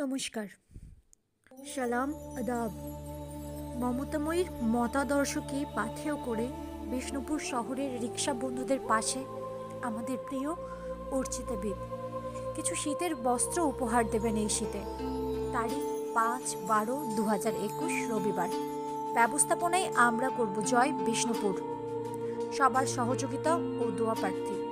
নমস্কার। সালাম, আদাব। মমতাময়ীর মতাদর্শকে পাথেয় করে বিষ্ণুপুর শহরের রিক্সা বন্ধুদের পাশে আমাদের প্রিয় অর্চিতাবিদ কিছু শীতের বস্ত্র উপহার দেবেন এই শীতে। তারিখ পাঁচ বারো দু হাজার একুশ রবিবার। ব্যবস্থাপনায় আমরা করব জয় বিষ্ণুপুর। সবার সহযোগিতা ও দোয়া প্রার্থী।